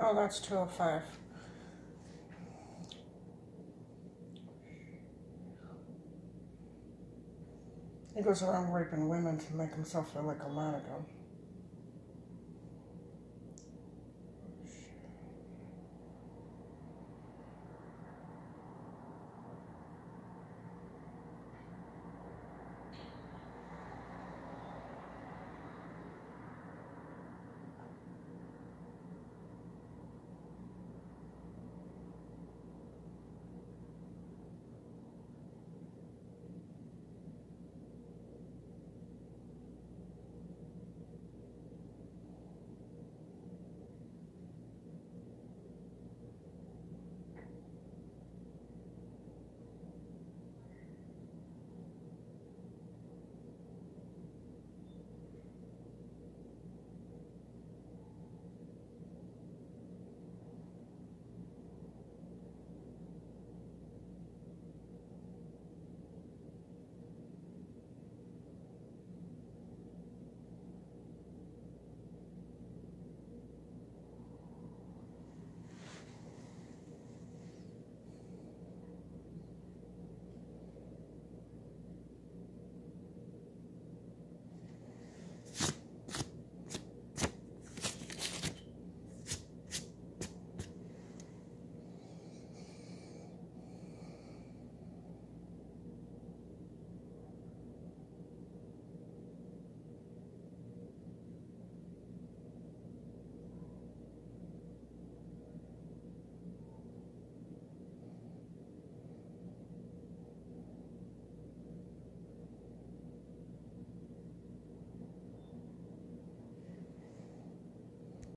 Oh, that's 205. He goes around raping women to make himself feel like a man again.